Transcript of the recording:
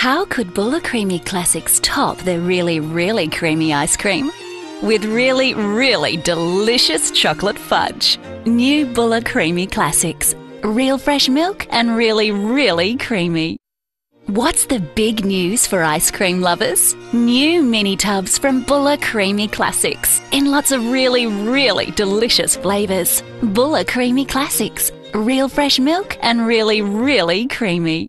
How could Bulla Creamy Classics top their really, really creamy ice cream? With really, really delicious chocolate fudge. New Bulla Creamy Classics. Real fresh milk and really, really creamy. What's the big news for ice cream lovers? New mini tubs from Bulla Creamy Classics in lots of really, really delicious flavours. Bulla Creamy Classics. Real fresh milk and really, really creamy.